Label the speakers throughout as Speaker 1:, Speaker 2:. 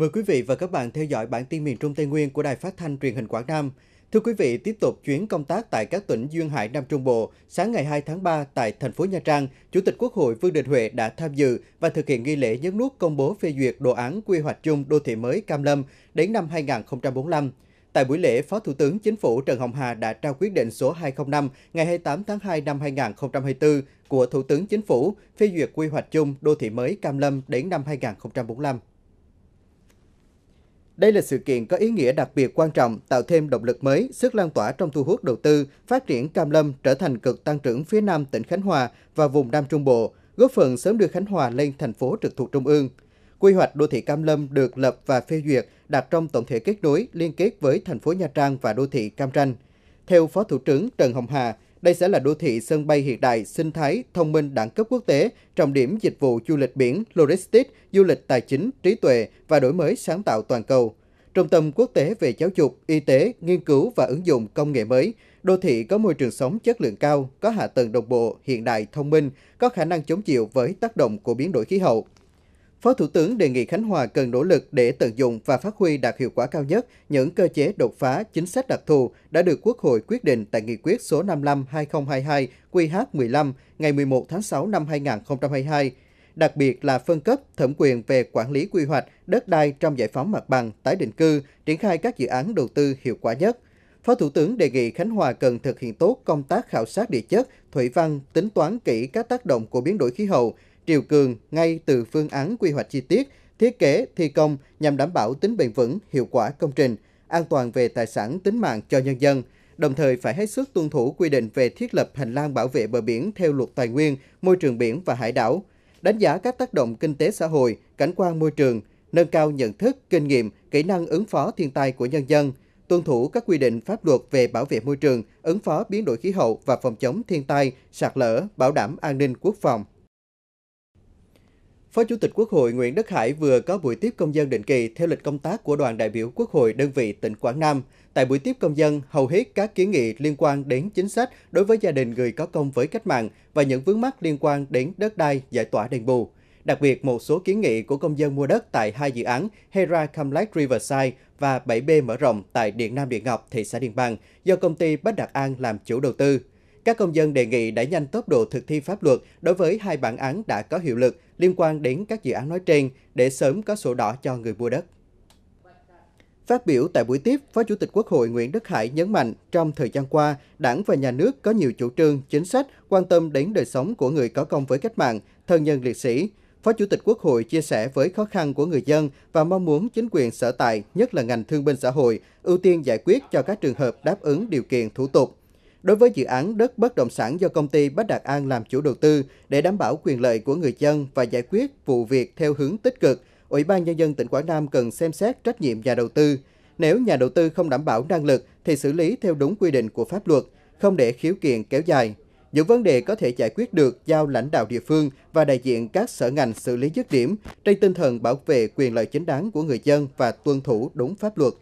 Speaker 1: Mời quý vị và các bạn theo dõi bản tin miền Trung Tây Nguyên của Đài Phát thanh Truyền hình Quảng Nam. Thưa quý vị, tiếp tục chuyến công tác tại các tỉnh Duyên Hải Nam Trung Bộ, sáng ngày 2 tháng 3 tại thành phố Nha Trang, Chủ tịch Quốc hội Vương Đình Huệ đã tham dự và thực hiện nghi lễ nhấn nút công bố phê duyệt đồ án quy hoạch chung đô thị mới Cam Lâm đến năm 2045. Tại buổi lễ, Phó Thủ tướng Chính phủ Trần Hồng Hà đã trao quyết định số 205 ngày 28 tháng 2 năm 2024 của Thủ tướng Chính phủ phê duyệt quy hoạch chung đô thị mới Cam Lâm đến năm 2045. Đây là sự kiện có ý nghĩa đặc biệt quan trọng, tạo thêm động lực mới, sức lan tỏa trong thu hút đầu tư, phát triển Cam Lâm trở thành cực tăng trưởng phía Nam tỉnh Khánh Hòa và vùng Nam Trung Bộ, góp phần sớm đưa Khánh Hòa lên thành phố trực thuộc Trung ương. Quy hoạch đô thị Cam Lâm được lập và phê duyệt đặt trong tổng thể kết nối liên kết với thành phố Nha Trang và đô thị Cam Ranh. Theo Phó Thủ tướng Trần Hồng Hà, đây sẽ là đô thị sân bay hiện đại, sinh thái, thông minh đẳng cấp quốc tế, trọng điểm dịch vụ du lịch biển, logistics, du lịch tài chính, trí tuệ và đổi mới sáng tạo toàn cầu. Trung tâm quốc tế về giáo dục, y tế, nghiên cứu và ứng dụng công nghệ mới, đô thị có môi trường sống chất lượng cao, có hạ tầng đồng bộ, hiện đại, thông minh, có khả năng chống chịu với tác động của biến đổi khí hậu. Phó Thủ tướng đề nghị Khánh Hòa cần nỗ lực để tận dụng và phát huy đạt hiệu quả cao nhất những cơ chế đột phá, chính sách đặc thù đã được Quốc hội quyết định tại Nghị quyết số 55-2022 QH15 ngày 11 tháng 6 năm 2022, đặc biệt là phân cấp, thẩm quyền về quản lý quy hoạch, đất đai trong giải phóng mặt bằng, tái định cư, triển khai các dự án đầu tư hiệu quả nhất. Phó Thủ tướng đề nghị Khánh Hòa cần thực hiện tốt công tác khảo sát địa chất, thủy văn, tính toán kỹ các tác động của biến đổi khí hậu, triều cường ngay từ phương án quy hoạch chi tiết, thiết kế, thi công nhằm đảm bảo tính bền vững, hiệu quả công trình, an toàn về tài sản tính mạng cho nhân dân, đồng thời phải hết sức tuân thủ quy định về thiết lập hành lang bảo vệ bờ biển theo luật tài nguyên, môi trường biển và hải đảo, đánh giá các tác động kinh tế xã hội, cảnh quan môi trường, nâng cao nhận thức, kinh nghiệm, kỹ năng ứng phó thiên tai của nhân dân, tuân thủ các quy định pháp luật về bảo vệ môi trường, ứng phó biến đổi khí hậu và phòng chống thiên tai, sạt lở, bảo đảm an ninh quốc phòng. Phó Chủ tịch Quốc hội Nguyễn Đức Hải vừa có buổi tiếp công dân định kỳ theo lịch công tác của đoàn đại biểu Quốc hội đơn vị tỉnh Quảng Nam. Tại buổi tiếp công dân, hầu hết các kiến nghị liên quan đến chính sách đối với gia đình người có công với cách mạng và những vướng mắc liên quan đến đất đai, giải tỏa đền bù. Đặc biệt, một số kiến nghị của công dân mua đất tại hai dự án Hera Camlac Riverside và 7B mở rộng tại Điện Nam Điện Ngọc, thị xã Điện Bàn do công ty Bách Đạt An làm chủ đầu tư. Các công dân đề nghị đẩy nhanh tốc độ thực thi pháp luật đối với hai bản án đã có hiệu lực liên quan đến các dự án nói trên để sớm có sổ đỏ cho người mua đất. Phát biểu tại buổi tiếp, Phó Chủ tịch Quốc hội Nguyễn Đức Hải nhấn mạnh trong thời gian qua, Đảng và Nhà nước có nhiều chủ trương, chính sách quan tâm đến đời sống của người có công với cách mạng, thân nhân liệt sĩ. Phó Chủ tịch Quốc hội chia sẻ với khó khăn của người dân và mong muốn chính quyền sở tại, nhất là ngành thương binh xã hội, ưu tiên giải quyết cho các trường hợp đáp ứng điều kiện thủ tục, Đối với dự án đất bất động sản do công ty Bách Đạt An làm chủ đầu tư để đảm bảo quyền lợi của người dân và giải quyết vụ việc theo hướng tích cực, Ủy ban Nhân dân tỉnh Quảng Nam cần xem xét trách nhiệm nhà đầu tư. Nếu nhà đầu tư không đảm bảo năng lực thì xử lý theo đúng quy định của pháp luật, không để khiếu kiện kéo dài. Những vấn đề có thể giải quyết được giao lãnh đạo địa phương và đại diện các sở ngành xử lý dứt điểm trên tinh thần bảo vệ quyền lợi chính đáng của người dân và tuân thủ đúng pháp luật.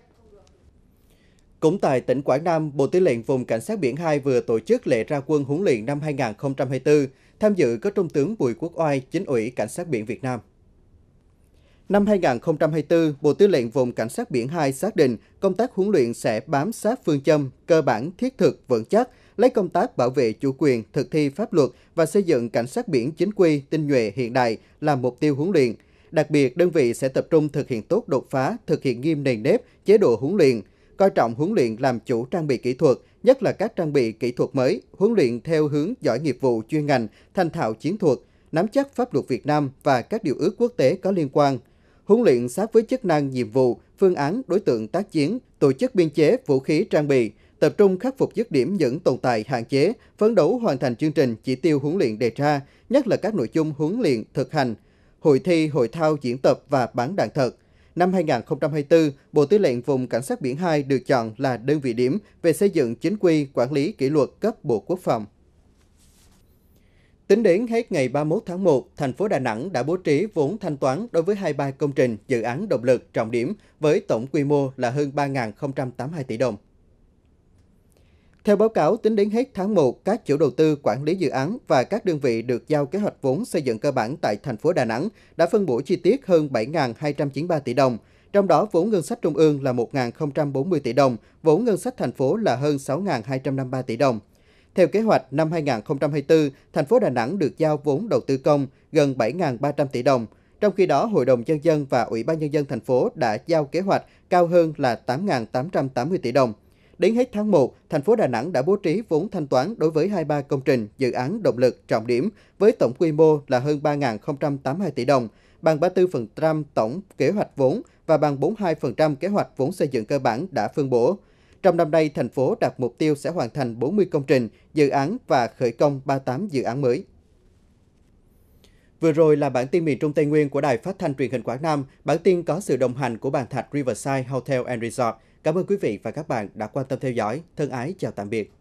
Speaker 1: Cũng tại tỉnh Quảng Nam, Bộ Tư lệnh Vùng Cảnh sát Biển 2 vừa tổ chức lễ ra quân huấn luyện năm 2024. Tham dự có Trung tướng Bùi Quốc Oai, Chính ủy Cảnh sát biển Việt Nam. Năm 2024, Bộ Tư lệnh Vùng Cảnh sát Biển 2 xác định công tác huấn luyện sẽ bám sát phương châm, cơ bản, thiết thực, vững chắc, lấy công tác bảo vệ chủ quyền, thực thi pháp luật và xây dựng cảnh sát biển chính quy, tinh nhuệ hiện đại làm mục tiêu huấn luyện. Đặc biệt, đơn vị sẽ tập trung thực hiện tốt đột phá, thực hiện nghiêm nền nếp, chế độ huấn luyện, coi trọng huấn luyện làm chủ trang bị kỹ thuật, nhất là các trang bị kỹ thuật mới, huấn luyện theo hướng giỏi nghiệp vụ chuyên ngành, thành thạo chiến thuật, nắm chắc pháp luật Việt Nam và các điều ước quốc tế có liên quan. Huấn luyện sát với chức năng, nhiệm vụ, phương án, đối tượng tác chiến, tổ chức biên chế, vũ khí trang bị, tập trung khắc phục dứt điểm những tồn tại hạn chế, phấn đấu hoàn thành chương trình chỉ tiêu huấn luyện đề ra, nhất là các nội dung huấn luyện thực hành, hội thi, hội thao diễn tập và bán đạn thật – Năm 2024, Bộ Tư lệnh Vùng Cảnh sát Biển 2 được chọn là đơn vị điểm về xây dựng chính quy quản lý kỷ luật cấp Bộ Quốc phòng. Tính đến hết ngày 31 tháng 1, thành phố Đà Nẵng đã bố trí vốn thanh toán đối với 23 công trình dự án động lực trọng điểm với tổng quy mô là hơn 3.082 tỷ đồng. Theo báo cáo, tính đến hết tháng 1, các chủ đầu tư quản lý dự án và các đơn vị được giao kế hoạch vốn xây dựng cơ bản tại thành phố Đà Nẵng đã phân bổ chi tiết hơn 7.293 tỷ đồng. Trong đó, vốn ngân sách trung ương là 1.040 tỷ đồng, vốn ngân sách thành phố là hơn 6.253 tỷ đồng. Theo kế hoạch, năm 2024, thành phố Đà Nẵng được giao vốn đầu tư công gần 7.300 tỷ đồng. Trong khi đó, Hội đồng Nhân dân và Ủy ban Nhân dân thành phố đã giao kế hoạch cao hơn là 8.880 tỷ đồng. Đến hết tháng 1, thành phố Đà Nẵng đã bố trí vốn thanh toán đối với 23 công trình, dự án động lực trọng điểm với tổng quy mô là hơn 3.082 tỷ đồng, bằng 34% tổng kế hoạch vốn và bằng 42% kế hoạch vốn xây dựng cơ bản đã phân bổ. Trong năm nay, thành phố đặt mục tiêu sẽ hoàn thành 40 công trình, dự án và khởi công 38 dự án mới. Vừa rồi là bản tin miền Trung Tây Nguyên của Đài Phát thanh Truyền hình Quảng Nam. Bản tin có sự đồng hành của bàn thạch Riverside Hotel and Resort. Cảm ơn quý vị và các bạn đã quan tâm theo dõi. Thân ái, chào tạm biệt.